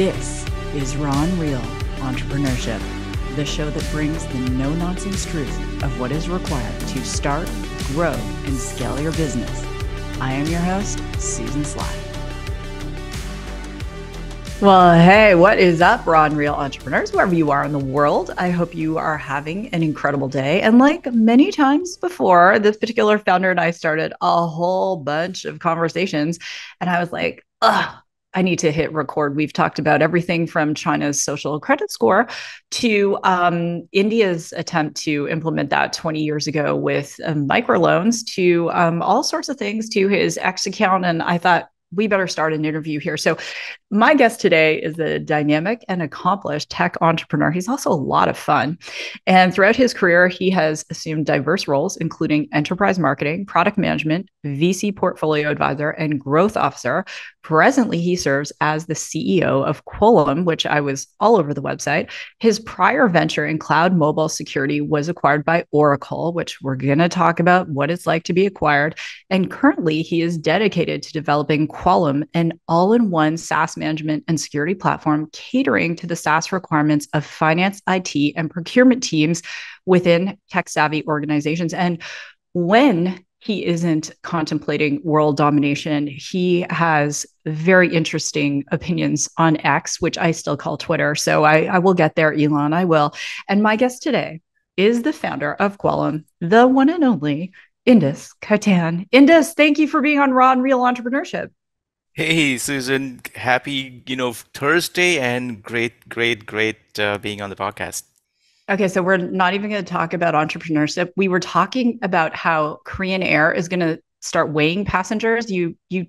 This is and Real Entrepreneurship, the show that brings the no nonsense truth of what is required to start, grow, and scale your business. I am your host, Susan Sly. Well, hey, what is up, and Real entrepreneurs, wherever you are in the world? I hope you are having an incredible day. And like many times before, this particular founder and I started a whole bunch of conversations. And I was like, ugh, I need to hit record. We've talked about everything from China's social credit score to um, India's attempt to implement that 20 years ago with um, microloans to um, all sorts of things to his X account. And I thought, we better start an interview here. So, my guest today is a dynamic and accomplished tech entrepreneur. He's also a lot of fun. And throughout his career, he has assumed diverse roles, including enterprise marketing, product management, VC portfolio advisor, and growth officer. Presently, he serves as the CEO of Quolum, which I was all over the website. His prior venture in cloud mobile security was acquired by Oracle, which we're going to talk about what it's like to be acquired. And currently, he is dedicated to developing Quolum, an all in one SaaS management and security platform catering to the SaaS requirements of finance, IT, and procurement teams within tech savvy organizations. And when he isn't contemplating world domination. He has very interesting opinions on X, which I still call Twitter. So I, I, will get there, Elon. I will. And my guest today is the founder of Quolum, the one and only Indus Khaitan. Indus, thank you for being on Raw and Real Entrepreneurship. Hey, Susan. Happy, you know, Thursday and great, great, great uh, being on the podcast. Okay, so we're not even going to talk about entrepreneurship. We were talking about how Korean Air is going to start weighing passengers. You you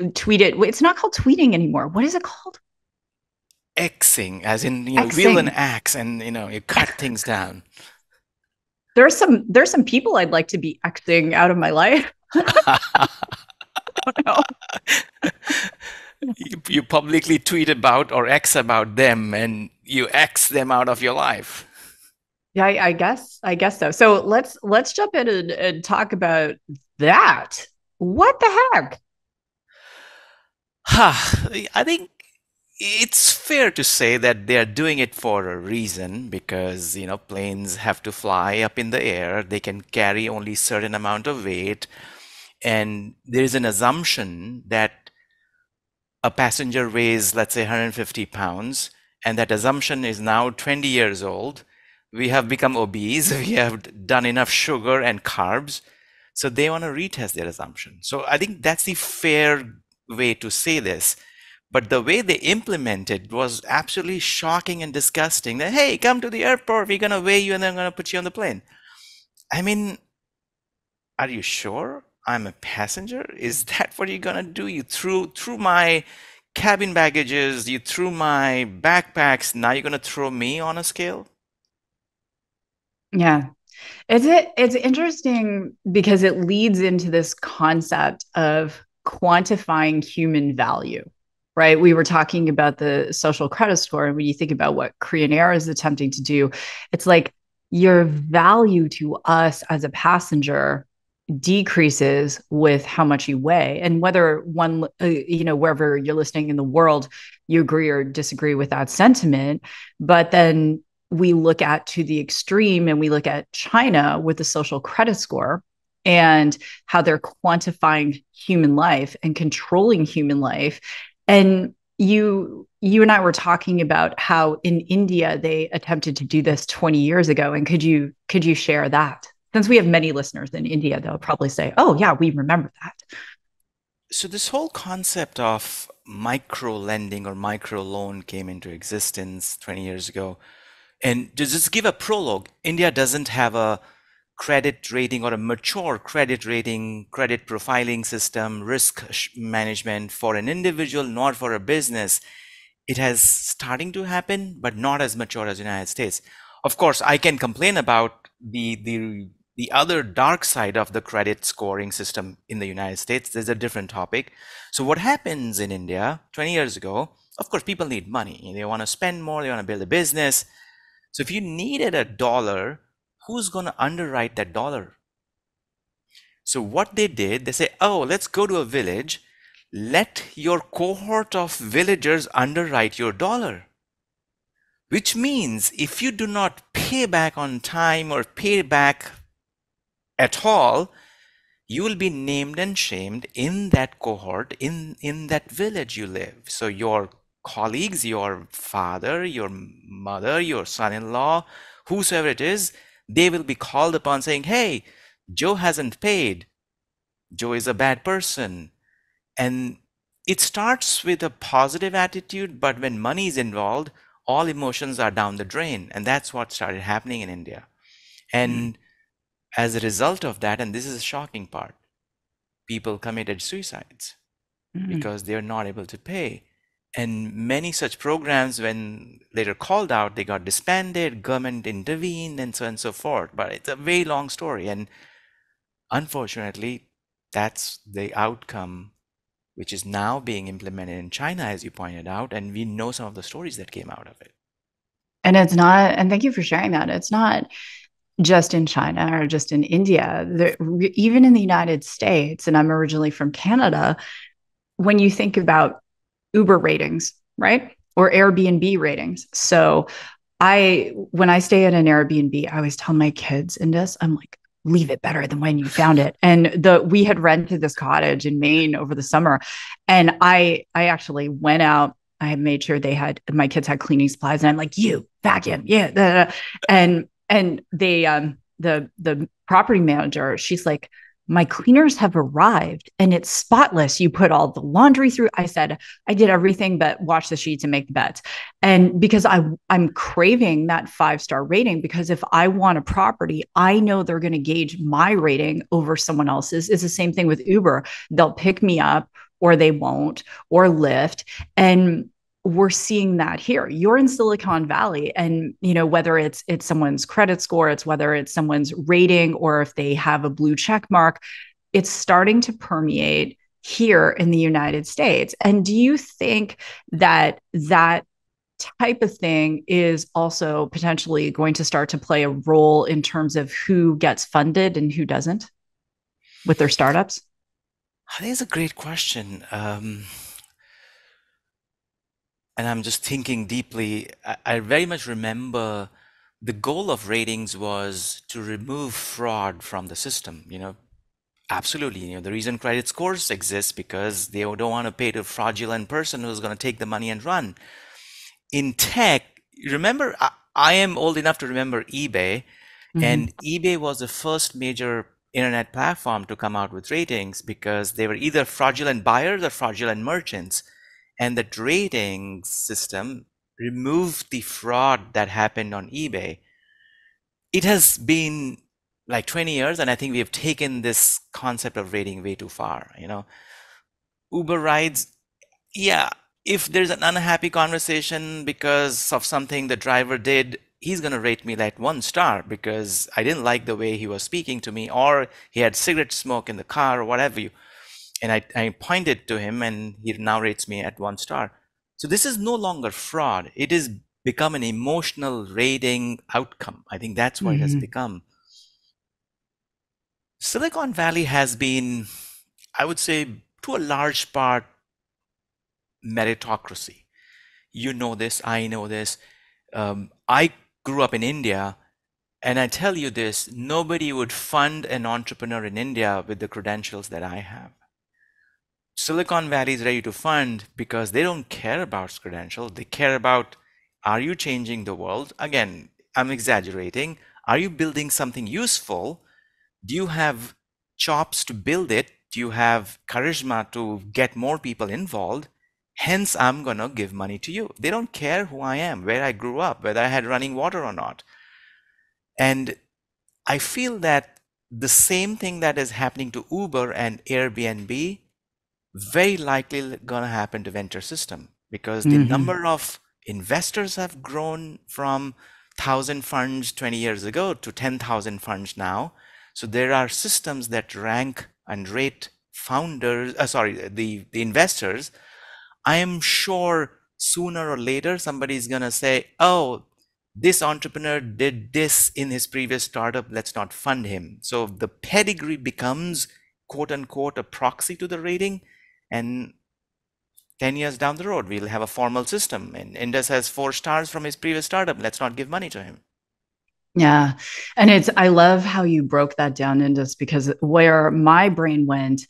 tweeted. It's not called tweeting anymore. What is it called? Xing, as in you know, Xing. wheel an axe, and you know, you cut things down. There's some there's some people I'd like to be Xing out of my life. don't know. you, you publicly tweet about or X about them and you X them out of your life. Yeah, I, I guess I guess so. So let's let's jump in and, and talk about that. What the heck? Huh. I think it's fair to say that they are doing it for a reason because you know planes have to fly up in the air they can carry only certain amount of weight and there is an assumption that a passenger weighs, let's say, 150 pounds, and that assumption is now 20 years old. We have become obese, we have done enough sugar and carbs, so they want to retest their assumption. So I think that's the fair way to say this. But the way they implemented was absolutely shocking and disgusting. That, hey, come to the airport, we're going to weigh you and then I'm going to put you on the plane. I mean, are you sure? I'm a passenger? Is that what you're gonna do? You threw threw my cabin baggages, you threw my backpacks, now you're gonna throw me on a scale? Yeah. It's it it's interesting because it leads into this concept of quantifying human value. Right. We were talking about the social credit score. And when you think about what Korean Air is attempting to do, it's like your value to us as a passenger decreases with how much you weigh. And whether one uh, you know wherever you're listening in the world you agree or disagree with that sentiment. But then we look at to the extreme and we look at China with the social credit score and how they're quantifying human life and controlling human life. And you you and I were talking about how in India they attempted to do this 20 years ago. And could you could you share that since we have many listeners in India, they'll probably say, oh, yeah, we remember that. So, this whole concept of micro lending or micro loan came into existence 20 years ago. And to just give a prologue, India doesn't have a credit rating or a mature credit rating, credit profiling system, risk management for an individual, not for a business. It has starting to happen, but not as mature as the United States. Of course, I can complain about the the the other dark side of the credit scoring system in the United States is a different topic. So what happens in India 20 years ago, of course, people need money. They want to spend more, they want to build a business. So if you needed a dollar, who's going to underwrite that dollar? So what they did, they say, oh, let's go to a village. let your cohort of villagers underwrite your dollar. Which means if you do not pay back on time or pay back at all, you will be named and shamed in that cohort, in, in that village you live. So your colleagues, your father, your mother, your son-in-law, whosoever it is, they will be called upon saying, hey, Joe hasn't paid. Joe is a bad person. And it starts with a positive attitude, but when money is involved, all emotions are down the drain. And that's what started happening in India. And mm. As a result of that, and this is a shocking part, people committed suicides mm. because they're not able to pay. And many such programs, when later called out, they got disbanded, government intervened, and so on and so forth. But it's a very long story. And unfortunately, that's the outcome which is now being implemented in China, as you pointed out, and we know some of the stories that came out of it. And it's not, and thank you for sharing that. It's not just in China or just in India, there, even in the United States, and I'm originally from Canada, when you think about Uber ratings, right? Or Airbnb ratings. So I, when I stay at an Airbnb, I always tell my kids in this, I'm like, leave it better than when you found it. And the we had rented this cottage in Maine over the summer, and I I actually went out. I made sure they had my kids had cleaning supplies, and I'm like, you vacuum, yeah, and and they um the the property manager, she's like, my cleaners have arrived and it's spotless. You put all the laundry through. I said, I did everything but wash the sheets and make the beds. And because I I'm craving that five star rating, because if I want a property, I know they're going to gauge my rating over someone else's. It's the same thing with Uber. They'll pick me up or they won't, or Lyft. And we're seeing that here. You're in silicon valley and you know whether it's it's someone's credit score it's whether it's someone's rating or if they have a blue check mark it's starting to permeate here in the united states. And do you think that that type of thing is also potentially going to start to play a role in terms of who gets funded and who doesn't with their startups? I think it's a great question. Um and I'm just thinking deeply. I, I very much remember the goal of ratings was to remove fraud from the system. You know, absolutely. You know, the reason credit scores exist because they don't want to pay to a fraudulent person who's going to take the money and run. In tech, remember, I, I am old enough to remember eBay, mm-hmm. and eBay was the first major internet platform to come out with ratings because they were either fraudulent buyers or fraudulent merchants and the rating system removed the fraud that happened on eBay. It has been like 20 years, and I think we have taken this concept of rating way too far. You know, Uber rides, yeah, if there's an unhappy conversation because of something the driver did, he's going to rate me like one star because I didn't like the way he was speaking to me, or he had cigarette smoke in the car, or whatever you and I, I pointed to him and he now rates me at one star. So this is no longer fraud. It is become an emotional rating outcome. I think that's what mm-hmm. it has mm-hmm. become. Silicon Valley has been, I would say, to a large part, meritocracy. You know this, I know this. Um, I grew up in India, and I tell you this nobody would fund an entrepreneur in India with the credentials that I have. Silicon Valley is ready to fund because they don't care about credentials. They care about are you changing the world? Again, I'm exaggerating. Are you building something useful? Do you have chops to build it? Do you have charisma to get more people involved? Hence, I'm going to give money to you. They don't care who I am, where I grew up, whether I had running water or not. And I feel that the same thing that is happening to Uber and Airbnb very likely going to happen to venture system because the mm-hmm. number of investors have grown from 1000 funds 20 years ago to 10,000 funds now. So there are systems that rank and rate founders uh, sorry the the investors. I am sure sooner or later somebody is going to say oh this entrepreneur did this in his previous startup let's not fund him. So the pedigree becomes quote unquote a proxy to the rating and 10 years down the road, we'll have a formal system. And Indus has four stars from his previous startup. Let's not give money to him. Yeah. And it's, I love how you broke that down, Indus, because where my brain went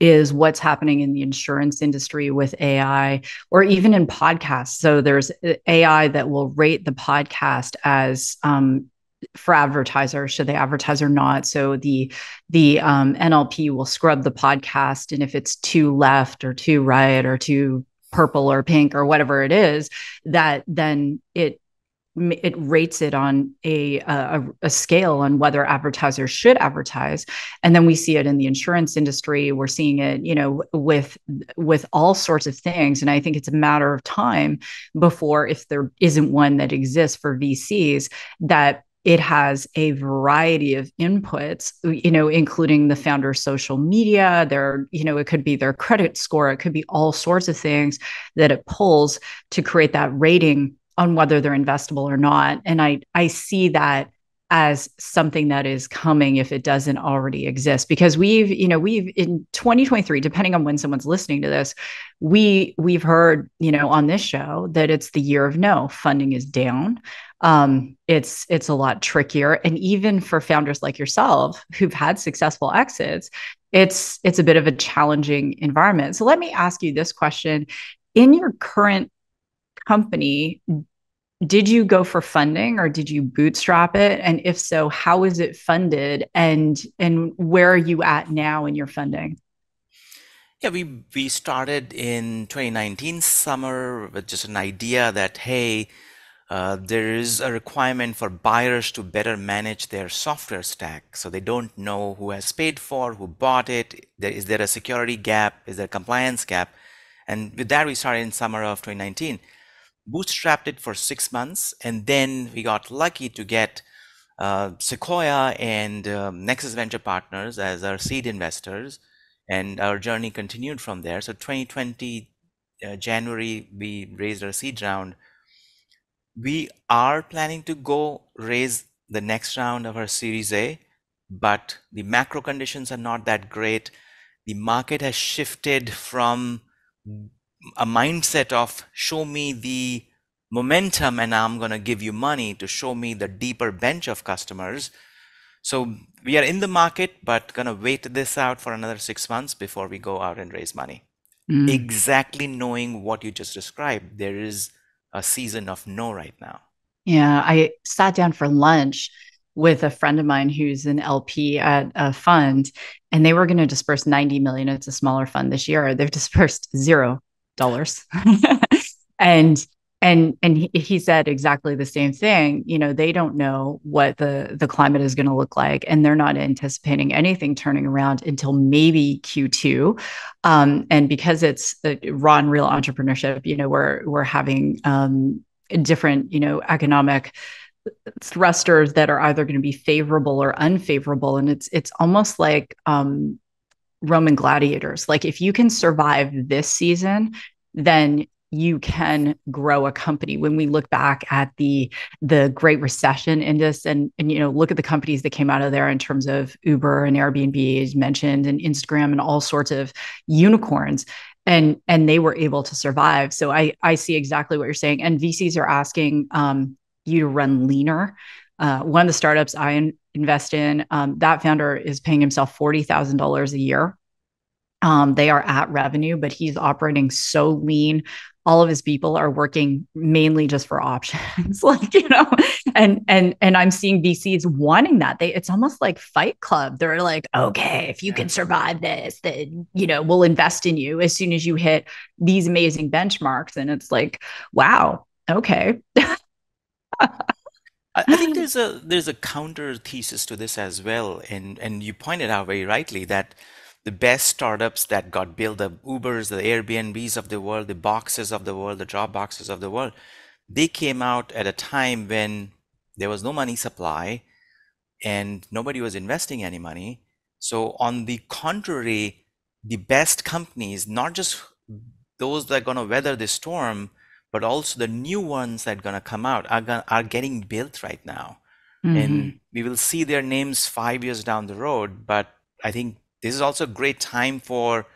is what's happening in the insurance industry with AI or even in podcasts. So there's AI that will rate the podcast as um, for advertisers should they advertise or not. So the the um, nlp will scrub the podcast and if it's too left or too right or too purple or pink or whatever it is that then it it rates it on a, a, a scale on whether advertisers should advertise. And then we see it in the insurance industry. We're seeing it you know with with all sorts of things. And i think it's a matter of time before if there isn't one that exists for vcs that it has a variety of inputs you know including the founder's social media their you know it could be their credit score it could be all sorts of things that it pulls to create that rating on whether they're investable or not. And I I see that as something that is coming if it doesn't already exist because we've you know we've in 2023 depending on when someone's listening to this we we've heard you know on this show that it's the year of no funding is down um it's it's a lot trickier and even for founders like yourself who've had successful exits it's it's a bit of a challenging environment so let me ask you this question in your current company, did you go for funding or did you bootstrap it? And if so, how is it funded? And and where are you at now in your funding? Yeah, we we started in 2019 summer with just an idea that hey, uh, there is a requirement for buyers to better manage their software stack, so they don't know who has paid for, who bought it. There, is there a security gap? Is there a compliance gap? And with that, we started in summer of 2019 bootstrapped it for six months, and then we got lucky to get uh, Sequoia and um, Nexus Venture Partners as our seed investors, and our journey continued from there. So 2020 uh, January, we raised our seed round. We are planning to go raise the next round of our Series A, but the macro conditions are not that great. The market has shifted from a mindset of show me the momentum and I'm going to give you money to show me the deeper bench of customers. So we are in the market, but going to wait this out for another six months before we go out and raise money. Mm. Exactly knowing what you just described, there is a season of no right now. Yeah, I sat down for lunch with a friend of mine who's an LP at a fund, and they were going to disperse 90 million. It's a smaller fund this year. They've dispersed zero dollars. and and and he, said exactly the same thing you know they don't know what the the climate is going to look like and they're not anticipating anything turning around until maybe q2 um, and because it's raw and real entrepreneurship you know we're we're having um, different you know economic thrusters that are either going to be favorable or unfavorable and it's it's almost like um, Roman gladiators. Like if you can survive this season, then you can grow a company. When we look back at the the great recession in and and you know look at the companies that came out of there in terms of uber and airbnb as mentioned and instagram and all sorts of unicorns and and they were able to survive. So i i see exactly what you're saying. And vcs are asking um, you to run leaner. Uh, one of the startups i in, invest in um, that founder is paying himself $40000 a year um, they are at revenue, but he's operating so lean. All of his people are working mainly just for options, like you know, and and and I'm seeing VCs wanting that. They it's almost like Fight Club. They're like, okay, if you can survive this, then you know we'll invest in you as soon as you hit these amazing benchmarks. And it's like, wow, okay. I think there's a there's a counter thesis to this as well, and and you pointed out very rightly that the best startups that got built, the Ubers, the Airbnbs of the world, the boxes of the world, the Dropboxes of the world, they came out at a time when there was no money supply and nobody was investing any money. So, on the contrary, the best companies, not just those that are going to weather the storm, but also the new ones that are going to come out are, gonna, are getting built right now. Mm-hmm. And we will see their names five years down the road. But I think this is also a great time for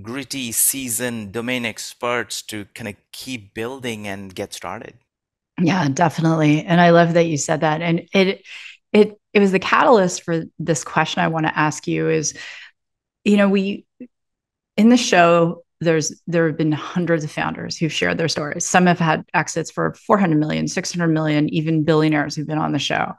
gritty, seasoned domain experts to kind of keep building and get started. Yeah, definitely. And I love that you said that. And it it it was the catalyst for this question I want to ask you is you know, we in the show there's there have been hundreds of founders who've shared their stories. Some have had exits for 400 million, 600 million, even billionaires who've been on the show.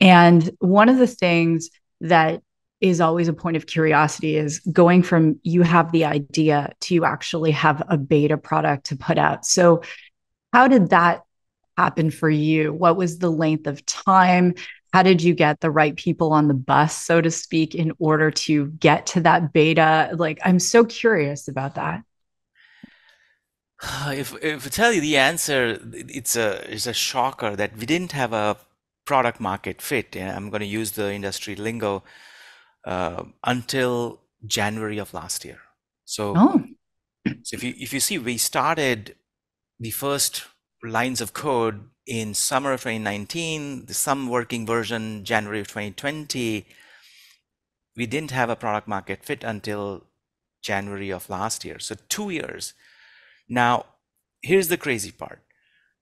And one of the things that is always a point of curiosity is going from you have the idea to you actually have a beta product to put out. So how did that happen for you? What was the length of time? How did you get the right people on the bus, so to speak, in order to get to that beta? Like, I'm so curious about that. If if I tell you the answer, it's a it's a shocker that we didn't have a product market fit. I'm going to use the industry lingo uh, until January of last year. So, Oh, so if you if you see, we started the first lines of code in summer of 2019, the some working version January of 2020. We didn't have a product market fit until January of last year. So two years. Now, here's the crazy part.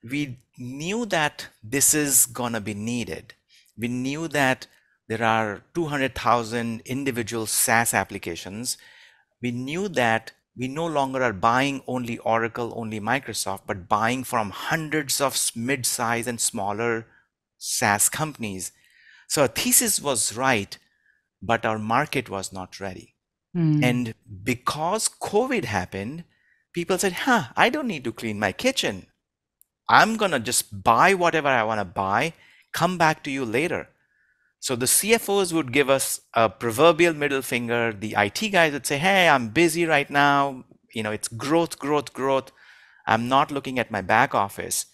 We knew that this is gonna be needed. We knew that there are 200,000 individual SaaS applications. We knew that we no longer are buying only Oracle, only Microsoft, but buying from hundreds of mid-size and smaller SaaS companies. So our thesis was right, but our market was not ready. mm, And because COVID happened, people said, huh, I don't need to clean my kitchen. I'm gonna just buy whatever I want to buy, come back to you later. So the CFOs would give us a proverbial middle finger. The IT guys would say, Hey, I'm busy right now. You know, it's growth, growth, growth. I'm not looking at my back office.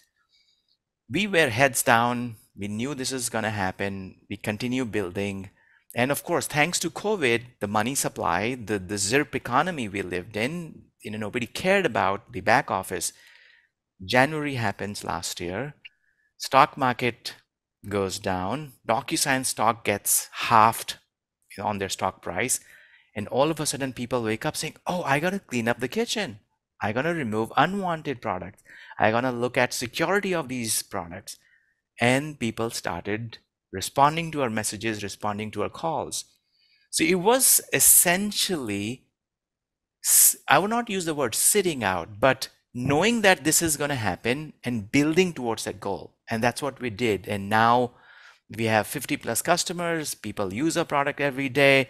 We were heads down. We knew this is going to happen. We continue building. And of course, thanks to COVID, the money supply, the, the ZIRP economy we lived in, you know, nobody cared about the back office. January happens last year. Stock market goes down. DocuSign stock gets halved on their stock price. And all of a sudden, people wake up saying, Oh, I got to clean up the kitchen. I got to remove unwanted products. I got to look at security of these products. And people started responding to our messages, responding to our calls. So it was essentially, I would not use the word sitting out, but knowing that this is going to happen and building towards that goal. And that's what we did. And now we have 50 plus customers. People use our product every day.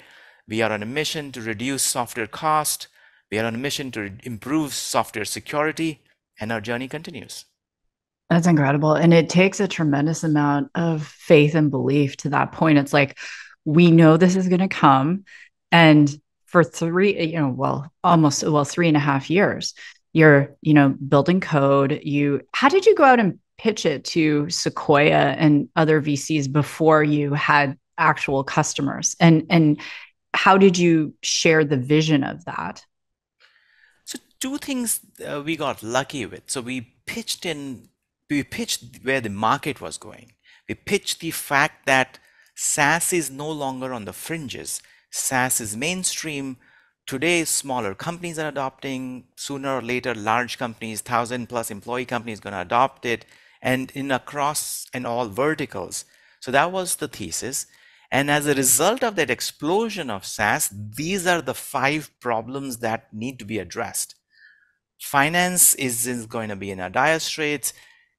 We are on a mission to reduce software cost. We are on a mission to improve software security. And our journey continues. that's incredible. And it takes a tremendous amount of faith and belief to that point. It's like, we know this is going to come. And for three, you know, well, almost, well, three and a half years, you're, you know, building code. You, how did you go out and pitch it to Sequoia and other VCs before you had actual customers? And, and how did you share the vision of that? So two things uh, we got lucky with. So we pitched in, we pitched where the market was going. We pitched the fact that SaaS is no longer on the fringes. SaaS is mainstream. Today, smaller companies are adopting. Sooner or later, large companies, thousand plus employee companies, going to adopt it, and in across and all verticals. So that was the thesis. And as a result of that explosion of SaaS, these are the five problems that need to be addressed. Finance is, is going to be in a dire straits.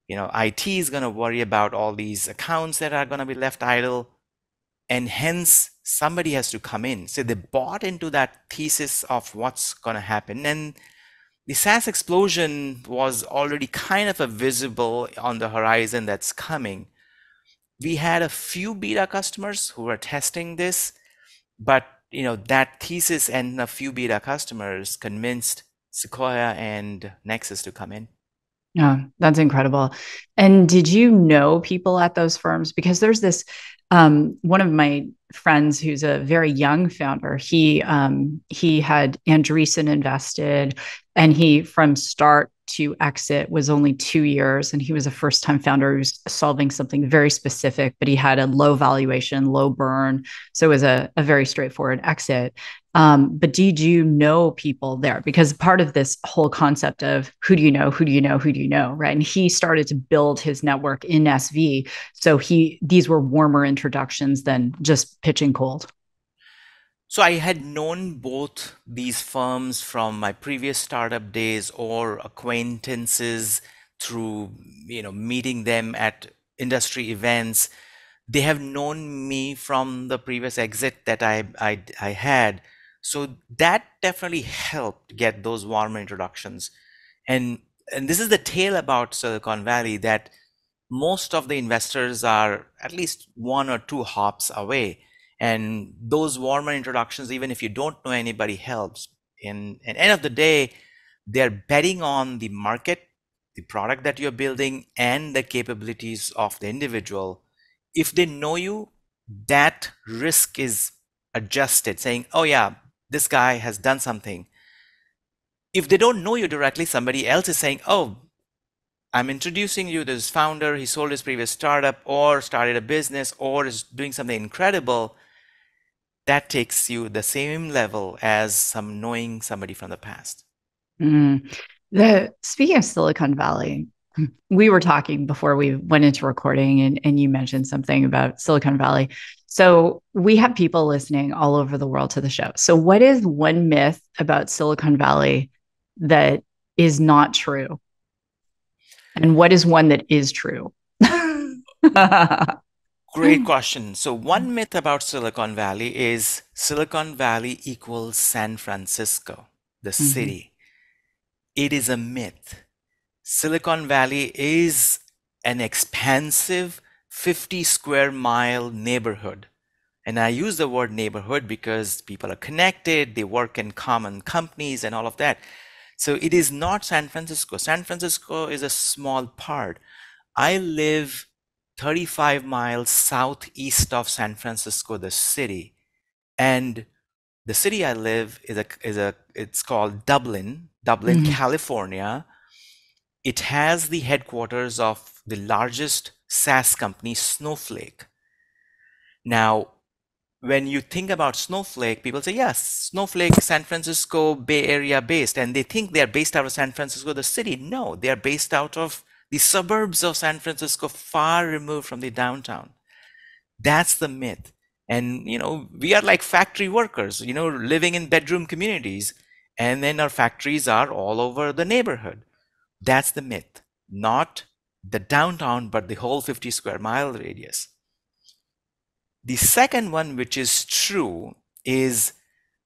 You know, IT is going to worry about all these accounts that are going to be left idle. And hence, somebody has to come in. So they bought into that thesis of what's going to happen. And the SaaS explosion was already kind of a visible on the horizon that's coming. We had a few beta customers who were testing this, but you know that thesis and a few beta customers convinced Sequoia and Nexus to come in. Yeah, that's incredible. And did you know people at those firms? Because there's this um, one of my friends who's a very young founder. He um, he had Andreessen invested, and he from start to exit was only two years, and he was a first time founder who's solving something very specific. But he had a low valuation, low burn, so it was a, a very straightforward exit. Um, but did you know people there? Because part of this whole concept of who do you know, who do you know, who do you know, right? And he started to build his network in SV. So he these were warmer introductions than just pitching cold. So I had known both these firms from my previous startup days or acquaintances through you know meeting them at industry events. They have known me from the previous exit that I I, I had so that definitely helped get those warmer introductions. And and this is the tale about Silicon Valley that most of the investors are at least one or two hops away. And those warmer introductions, even if you don't know anybody, helps. In at end of the day, they're betting on the market, the product that you're building, and the capabilities of the individual. If they know you, that risk is adjusted, saying, oh yeah, this guy has done something. If they don't know you directly, somebody else is saying, oh, I'm introducing you to this founder. He sold his previous startup or started a business or is doing something incredible. That takes you the same level as some knowing somebody from the past. Mm. The speaking of Silicon Valley, we were talking before we went into recording and, and you mentioned something about Silicon Valley. So we have people listening all over the world to the show. So what is one myth about Silicon Valley that is not true? And what is one that is true? Great question. So one myth about Silicon Valley is Silicon Valley equals San Francisco, the mm-hmm. city. It is a myth. Silicon Valley is an expansive 50 square mile neighborhood. And I use the word neighborhood because people are connected, they work in common companies and all of that. So it is not San Francisco. San Francisco is a small part. I live 35 miles southeast of San Francisco, the city. And the city I live is a is a it's called Dublin, Dublin, mm-hmm. California. It has the headquarters of the largest SaaS company, Snowflake. Now, when you think about Snowflake, people say, yes, Snowflake, San Francisco, Bay Area based, and they think they're based out of San Francisco, the city. No, they're based out of the suburbs of San Francisco, far removed from the downtown. That's the myth. And, you know, we are like factory workers, you know, living in bedroom communities. And then our factories are all over the neighborhood. That's the myth, not the downtown, but the whole 50 square mile radius. The second one, which is true, is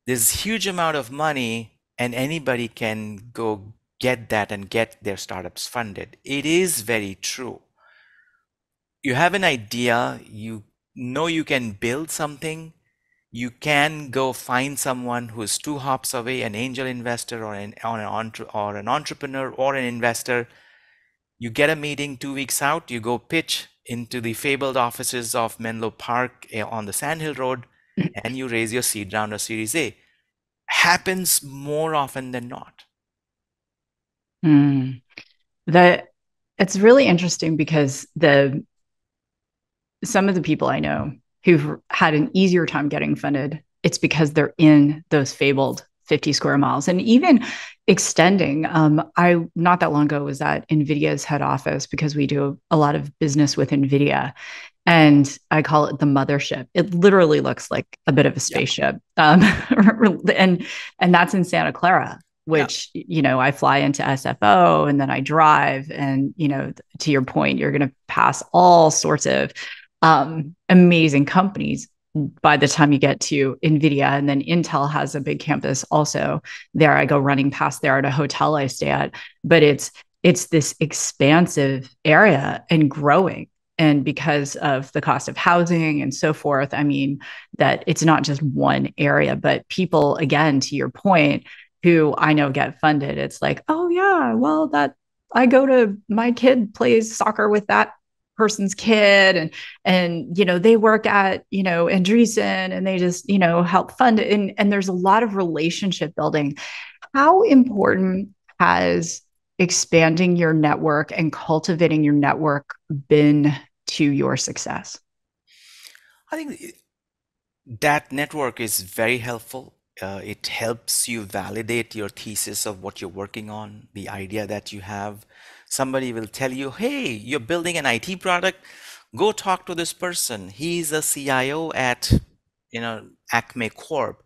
there's huge amount of money and anybody can go get that and get their startups funded. It is very true. You have an idea, you know you can build something, you can go find someone who's two hops away, an angel investor or an, or an, or an entrepreneur or an investor you get a meeting two weeks out, you go pitch into the fabled offices of Menlo Park eh, on the Sandhill Road, mm. and you raise your seed round or Series A. Happens more often than not. Mm. That it's really interesting because the some of the people I know who've had an easier time getting funded, it's because they're in those fabled 50 square miles. And even extending um, i not that long ago was at nvidia's head office because we do a lot of business with nvidia. And i call it the mothership. It literally looks like a bit of a spaceship. Yeah. um, and and that's in santa clara which yeah. you know i fly into sfo and then i drive. And you know to your point you're going to pass all sorts of um, amazing companies by the time you get to NVIDIA, and then Intel has a big campus also there. I go running past there at a hotel I stay at, but it's it's this expansive area and growing. And because of the cost of housing and so forth, I mean, that it's not just one area, but people, again, to your point, who I know get funded, it's like, oh, yeah, well, that I go to my kid plays soccer with that person's kid and and you know they work at you know Andreessen and they just you know help fund it. And and there's a lot of relationship building. How important has expanding your network and cultivating your network been to your success? I think that network is very helpful. Uh, it helps you validate your thesis of what you're working on, the idea that you have. Somebody will tell you, hey, you're building an IT product. Go talk to this person. He's a CIO at, you know, Acme Corp.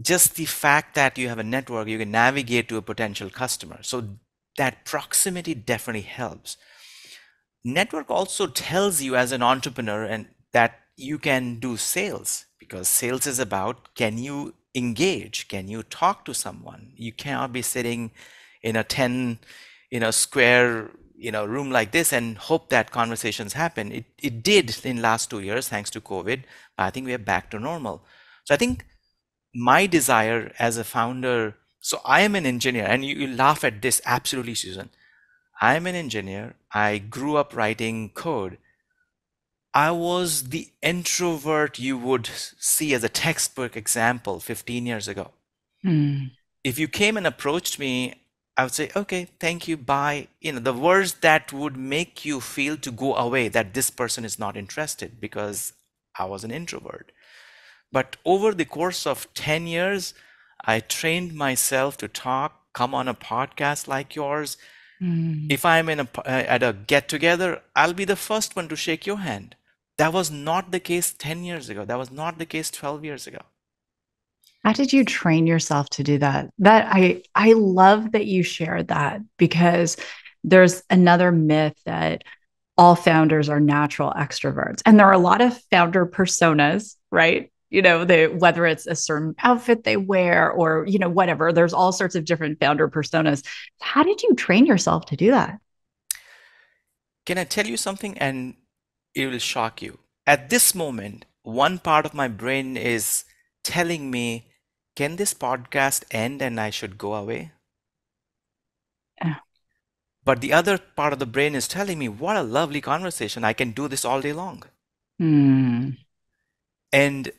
Just the fact that you have a network, you can navigate to a potential customer. So that proximity definitely helps. Network also tells you as an entrepreneur and that you can do sales because sales is about can you engage can you talk to someone you cannot be sitting in a 10 you know square you know room like this and hope that conversations happen. It, it did in last two years thanks to covid. I think we are back to normal. So i think my desire as a founder so i am an engineer and you, you laugh at this absolutely susan. I am an engineer. I grew up writing code. I was the introvert you would see as a textbook example 15 years ago. Mm. If you came and approached me, I would say, okay, thank you, bye. You know, the words that would make you feel to go away that this person is not interested because I was an introvert. But over the course of 10 years, I trained myself to talk, come on a podcast like yours. Mm. If I'm in a, at a get together, I'll be the first one to shake your hand. That was not the case 10 years ago. That was not the case 12 years ago. How did you train yourself to do that? That I I love that you shared that because there's another myth that all founders are natural extroverts. And there are a lot of founder personas, right? You know, they whether it's a certain outfit they wear or, you know, whatever. There's all sorts of different founder personas. How did you train yourself to do that? Can I tell you something? And it will shock you. At this moment, one part of my brain is telling me, can this podcast end and I should go away? But the other part of the brain is telling me, what a lovely conversation. I can do this all day long. Mm. And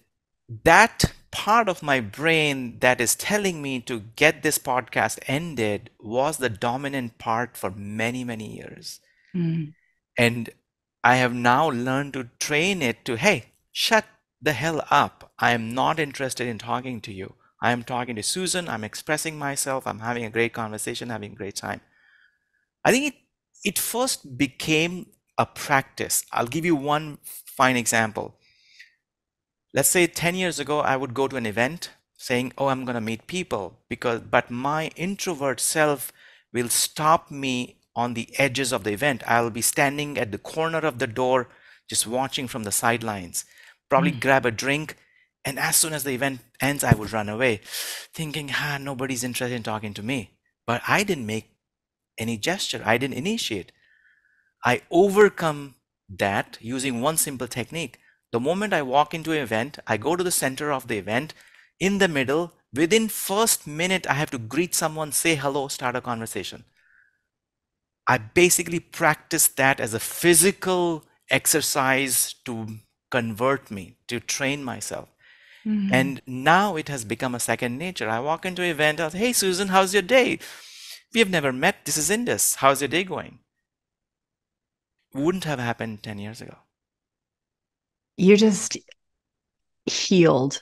that part of my brain that is telling me to get this podcast ended was the dominant part for many, many years. Mm. And I have now learned to train it to, hey, shut the hell up. I am not interested in talking to you. I am talking to Susan. I'm expressing myself. I'm having a great conversation, having a great time. I think it, it first became a practice. I'll give you one fine example. Let's say 10 years ago, I would go to an event saying, oh, I'm going to meet people because, but my introvert self will stop me on the edges of the event. I'll be standing at the corner of the door, just watching from the sidelines, probably mm. grab a drink. And as soon as the event ends, I would run away, thinking, ah, nobody's interested in talking to me. But I didn't make any gesture, I didn't initiate. I overcome that using one simple technique. The moment I walk into an event, I go to the center of the event. In the middle, within first minute, I have to greet someone, say hello, start a conversation. I basically practiced that as a physical exercise to convert me, to train myself. Mm-hmm. And now it has become a second nature. I walk into an event, I say, hey, Susan, how's your day? We have never met. This is Indus. How's your day going? Wouldn't have happened 10 years ago. You just healed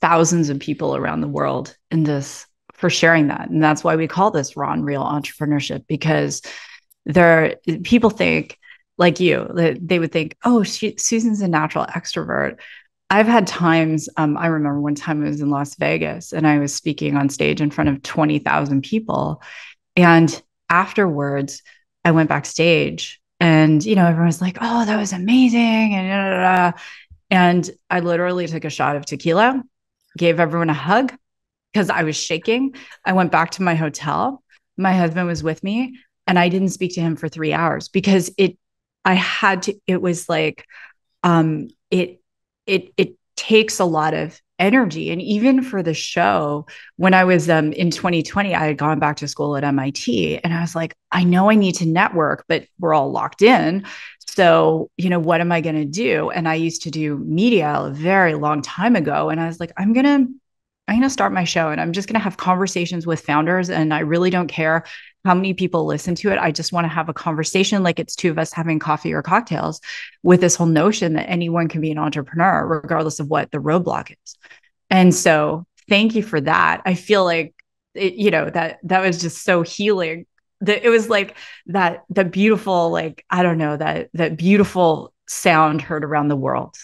thousands of people around the world in this for sharing that. And that's why we call this raw and real entrepreneurship because there people think like you that they would think oh she, susan's a natural extrovert i've had times um, i remember one time i was in las vegas and i was speaking on stage in front of 20000 people and afterwards i went backstage and you know everyone was like oh that was amazing and and i literally took a shot of tequila gave everyone a hug because I was shaking. I went back to my hotel. My husband was with me and I didn't speak to him for 3 hours because it I had to it was like um it it it takes a lot of energy. And even for the show when i was um, in 2020 i had gone back to school at mit and i was like i know i need to network but we're all locked in. So you know what am i going to do? And i used to do media a very long time ago. And i was like i'm going to I'm going to start my show and I'm just going to have conversations with founders. And I really don't care how many people listen to it. I just want to have a conversation like it's two of us having coffee or cocktails with this whole notion that anyone can be an entrepreneur, regardless of what the roadblock is. And so thank you for that. I feel like it, you know that that was just so healing. That it was like that the beautiful like I don't know that that beautiful sound heard around the world.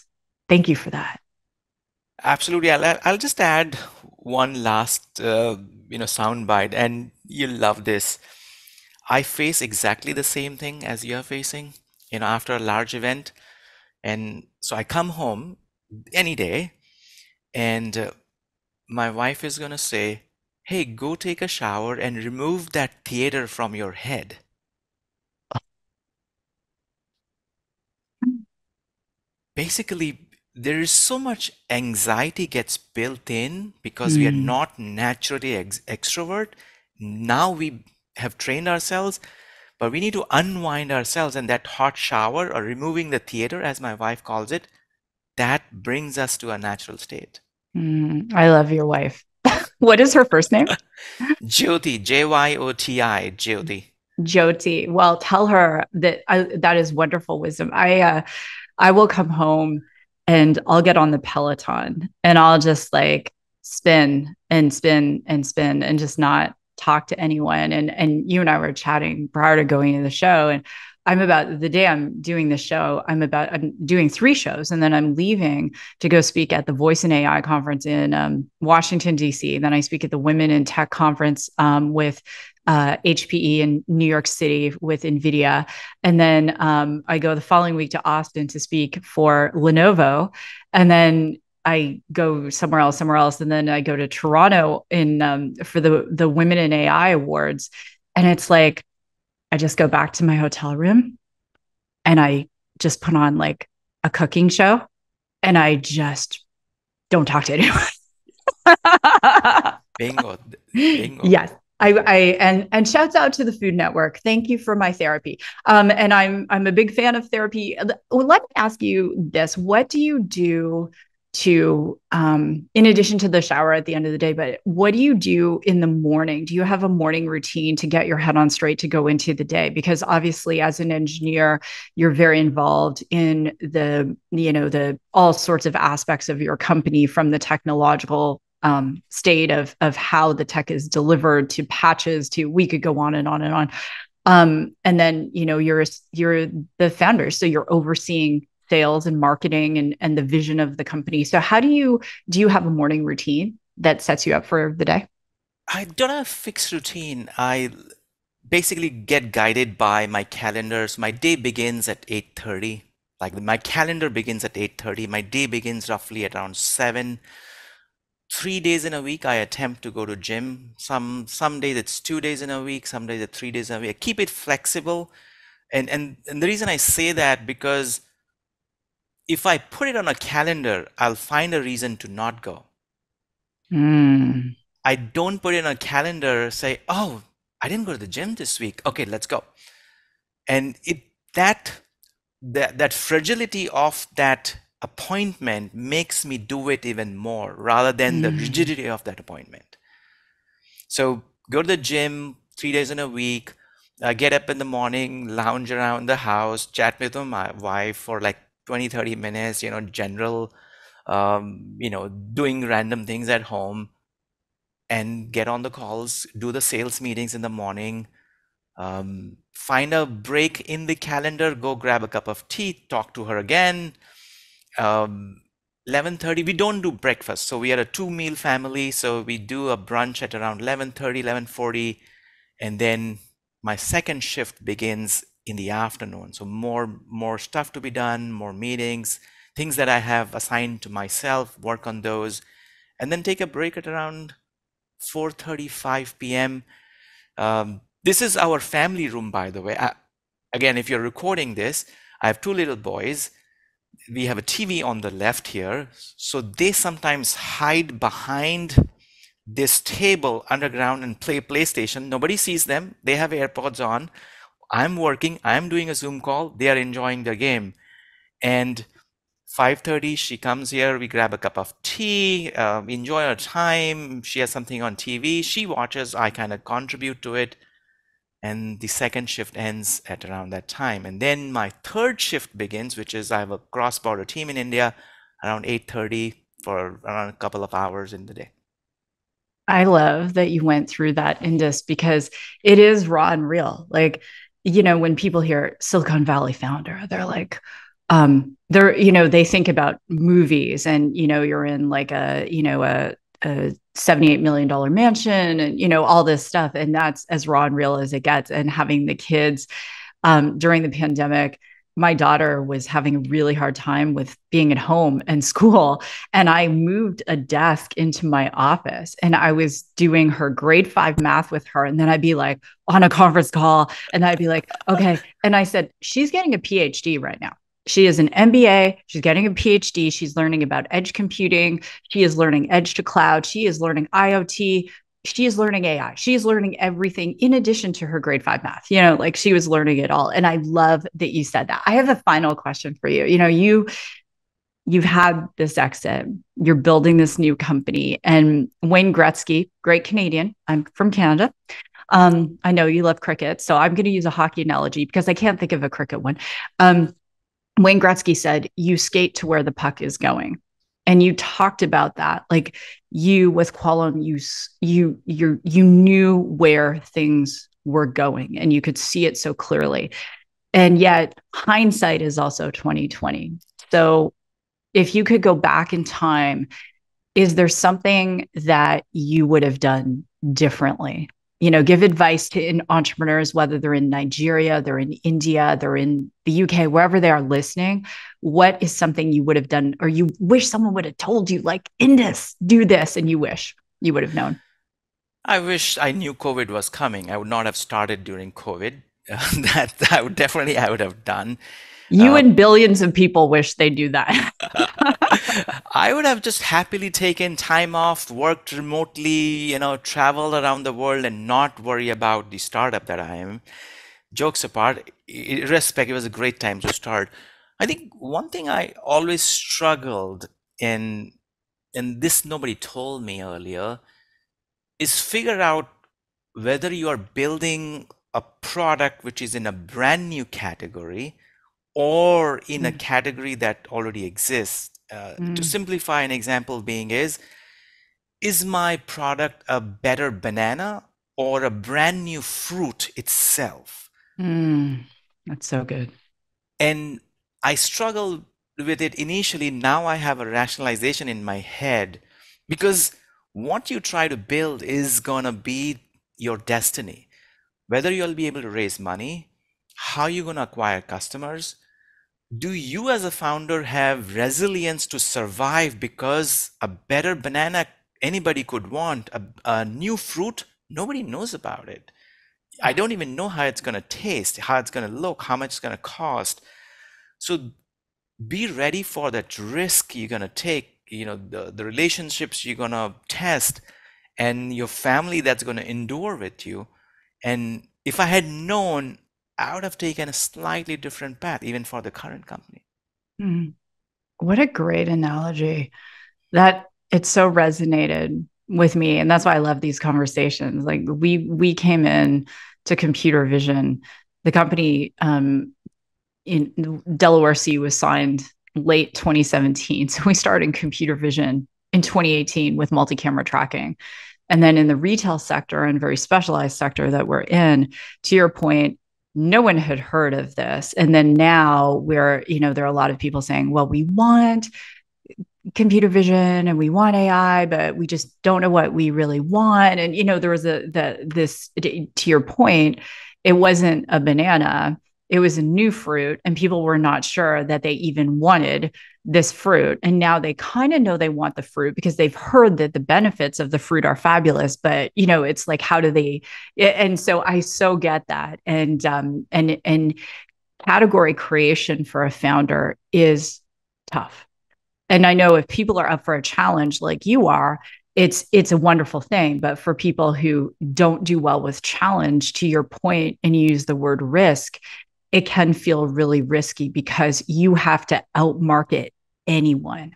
Thank you for that. Absolutely. I'll, I'll just add one last, uh, you know, soundbite, and you'll love this. I face exactly the same thing as you're facing, you know, after a large event. And so I come home any day, and uh, my wife is going to say, Hey, go take a shower and remove that theater from your head. Basically, there is so much anxiety gets built in because we are Mm, not naturally ex extrovert. Now we have trained ourselves, but we need to unwind ourselves, and that hot shower or removing the theater, as my wife calls it, that brings us to a natural state. mm, I love your wife. what is her first name? Jyoti, J-Y-O-T-I, Jyoti. Jyoti. Well, tell her that I, that is wonderful wisdom. I uh, I will come home and I'll get on the Peloton and I'll just like spin and spin and spin and just not talk to anyone. And and you and I were chatting prior to going to the show, and I'm about the day I'm doing the show. I'm about I'm doing three shows, and then I'm leaving to go speak at the Voice and AI conference in um, Washington D.C. Then I speak at the Women in Tech conference um, with uh, HPE in New York City with NVIDIA. And then um, I go the following week to Austin to speak for Lenovo. And then I go somewhere else, somewhere else. And then I go to Toronto in um, for the, the Women in AI Awards. And it's like, I just go back to my hotel room and I just put on like a cooking show and I just don't talk to anyone. Bingo, bingo. yes. I, I and and shouts out to the Food Network. Thank you for my therapy. Um, and I'm I'm a big fan of therapy. Let me ask you this: What do you do to, um, in addition to the shower at the end of the day? But what do you do in the morning? Do you have a morning routine to get your head on straight to go into the day? Because obviously, as an engineer, you're very involved in the you know the all sorts of aspects of your company, from the technological um, state of of how the tech is delivered to patches to we could go on and on and on um, and then you know you're you're the founder so you're overseeing sales and marketing and and the vision of the company so how do you do you have a morning routine that sets you up for the day I don't have a fixed routine. I basically get guided by my calendars. My day begins at 8:30. Like my calendar begins at 8:30. My day begins roughly at around 7. Three days in a week, I attempt to go to gym. Some some days it's two days in a week, some days it's three days in a week. I keep it flexible. And and, and the reason I say that because if I put it on a calendar, I'll find a reason to not go. mm. I don't put it on a calendar, say, oh, I didn't go to the gym this week. Okay, let's go. And it that that that fragility of that appointment makes me do it even more rather than the Mm. rigidity of that appointment. So go to the gym three days in a week, uh, get up in the morning, lounge around the house, chat with my wife for like 20, 30 minutes, you know, general, um, you know, doing random things at home and get on the calls, do the sales meetings in the morning, um, find a break in the calendar, go grab a cup of tea, talk to her again. Um, 11:30, we don't do breakfast, so we are a two-meal family, so we do a brunch at around 11:30, 11:40, and then my second shift begins in the afternoon. So more more stuff to be done, more meetings, things that I have assigned to myself, work on those, and then take a break at around 4:35 p.m. Um, this is our family room, by the way. I, again, if you're recording this, I have two little boys. We have a TV on the left here, so they sometimes hide behind this table underground and play PlayStation. Nobody sees them. They have AirPods on. I'm working. I'm doing a Zoom call. They are enjoying their game. And 5:30, she comes here. We grab a cup of tea. Uh, enjoy our time. She has something on TV. She watches. I kind of contribute to it. And the second shift ends at around that time. And then my third shift begins, which is I have a cross-border team in India around 8:30. for around a couple of hours in the day. I love that you went through that Indus because it is raw and real. Like, you know, when people hear Silicon Valley founder, they're like, um, they're, you know, they think about movies and, you know, you're in like a, you know, a, a $78 million mansion and, you know, all this stuff. And that's as raw and real as it gets. And having the kids um, during the pandemic, my daughter was having a really hard time with being at home and school. And I moved a desk into my office and I was doing her grade five math with her. And then I'd be like on a conference call and I'd be like, okay. And I said, she's getting a PhD right now. She is an MBA. She's getting a PhD. She's learning about edge computing. She is learning edge to cloud. She is learning IoT she is learning AI. She is learning everything in addition to her grade five math. You know, like she was learning it all. And I love that you said that. I have a final question for you. You know, you you've had this exit, you're building this new company, and Wayne Gretzky, great Canadian. I'm from Canada. Um, I know you love cricket, so I'm going to use a hockey analogy because I can't think of a cricket one. Um, Wayne Gretzky said, "You skate to where the puck is going." And you talked about that like you with Quolum you you you you knew where things were going and you could see it so clearly. And yet hindsight is also 2020 so if you could go back in time is there something that you would have done differently you know give advice to entrepreneurs whether they're in nigeria they're in india they're in the uk wherever they are listening what is something you would have done or you wish someone would have told you like in this, do this and you wish you would have known? I wish i knew covid was coming. I would not have started during covid. That i would definitely i would have done you um, and billions of people wish they do that I would have just happily taken time off, worked remotely, you know, traveled around the world and not worry about the startup that I am. Jokes apart, irrespective, it was a great time to start. I think one thing I always struggled in, and this nobody told me earlier, is figure out whether you are building a product which is in a brand new category or in a mm. category that already exists uh, mm. To simplify, an example being is, is my product a better banana or a brand new fruit itself? Mm. That's so good. And I struggled with it initially. Now I have a rationalization in my head because what you try to build is going to be your destiny. Whether you'll be able to raise money, how you're going to acquire customers, do you as a founder have resilience to survive because a better banana anybody could want a, a new fruit? Nobody knows about it. I don't even know how it's going to taste how it's going to look how much it's going to cost. So be ready for that risk you're going to take you know the, the relationships you're going to test and your family that's going to endure with you. And if i had known I would have taken a slightly different path, even for the current company. Mm. What a great analogy. That it so resonated with me. And that's why I love these conversations. Like we we came in to computer vision. The company um, in Delaware C was signed late 2017. So we started in computer vision in 2018 with multi-camera tracking. And then in the retail sector and very specialized sector that we're in, to your point, no one had heard of this. And then now we're you know there are a lot of people saying well we want computer vision and we want ai but we just don't know what we really want. And you know there was a the this to your point it wasn't a banana. It was a new fruit and people were not sure that they even wanted this fruit and now they kind of know they want the fruit because they've heard that the benefits of the fruit are fabulous but you know it's like how do they and so i so get that and um and and category creation for a founder is tough. And i know if people are up for a challenge like you are it's it's a wonderful thing but for people who don't do well with challenge to your point and you use the word risk it can feel really risky because you have to outmarket anyone.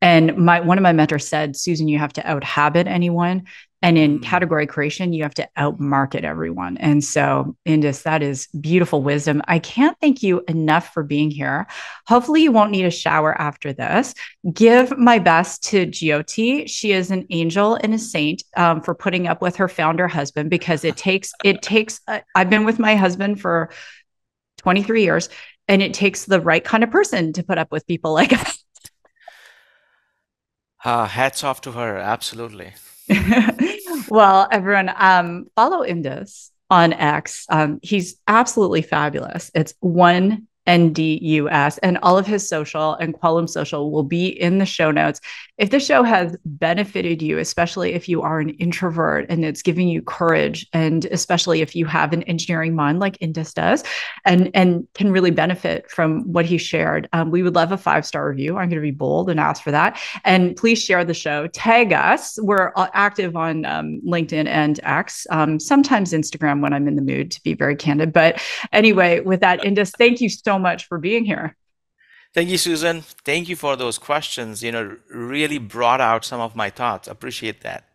And my one of my mentors said, Susan, you have to outhabit anyone. And in mm. category creation, you have to outmarket everyone. And so, Indus, that is beautiful wisdom. I can't thank you enough for being here. Hopefully, you won't need a shower after this. Give my best to Jyoti. She is an angel and a saint um, for putting up with her founder husband because it takes, it takes, uh, I've been with my husband for 23 years and it takes the right kind of person to put up with people like us. Uh, hats off to her. Absolutely. well, everyone, um, follow Indus on X. Um, he's absolutely fabulous. It's one NDUS. And all of his social and Quolum social will be in the show notes. If the show has benefited you, especially if you are an introvert and it's giving you courage, and especially if you have an engineering mind like Indus does, and, and can really benefit from what he shared, um, we would love a five star review. I'm going to be bold and ask for that. And please share the show. Tag us. We're uh, active on um, LinkedIn and X, um, sometimes Instagram when I'm in the mood to be very candid. But anyway, with that, Indus, thank you much for being here. Thank you, Susan. Thank you for those questions. You know, really brought out some of my thoughts. Appreciate that.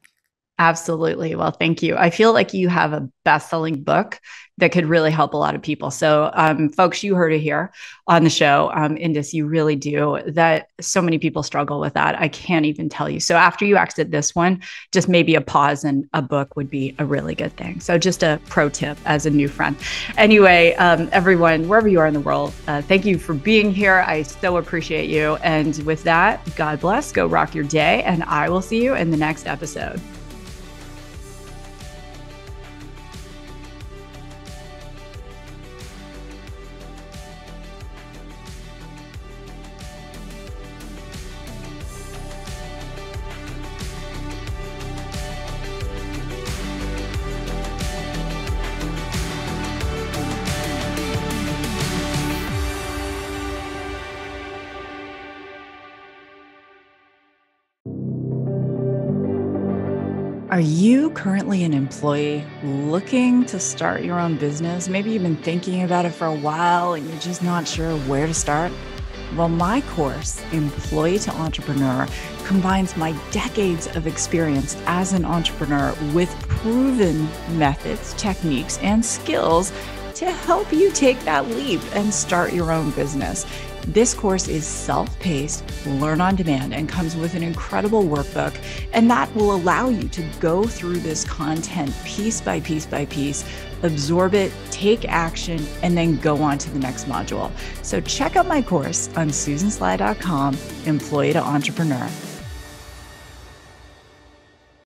Absolutely. Well, thank you. I feel like you have a best selling book that could really help a lot of people. So, um, folks, you heard it here on the show. Um, Indus, you really do. That so many people struggle with that. I can't even tell you. So, after you exit this one, just maybe a pause and a book would be a really good thing. So, just a pro tip as a new friend. Anyway, um, everyone, wherever you are in the world, uh, thank you for being here. I so appreciate you. And with that, God bless. Go rock your day. And I will see you in the next episode. Are you currently an employee looking to start your own business? Maybe you've been thinking about it for a while and you're just not sure where to start. Well, my course, Employee to Entrepreneur, combines my decades of experience as an entrepreneur with proven methods, techniques, and skills to help you take that leap and start your own business. This course is self paced, learn on demand, and comes with an incredible workbook. And that will allow you to go through this content piece by piece by piece, absorb it, take action, and then go on to the next module. So check out my course on susansly.com, Employee to Entrepreneur.